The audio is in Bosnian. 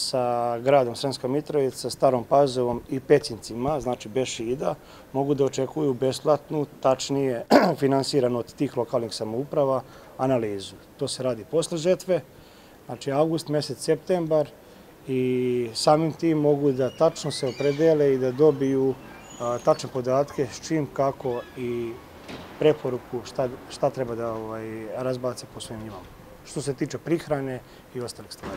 sa gradom Sremska Mitrovica, Starom Pazovom i Pecincima, znači Bešida, mogu da očekuju besplatnu, tačnije finansiranu od tih lokalnih samouprava, analizu. To se radi posle žetve, znači august, mesec, septembar i samim tim mogu da tačno se opredele i da dobiju tačne podatke s čim, kako i preporuku šta treba da ovaj, razbace po svojim njimama Što se tiče prihrane i ostalih stvari.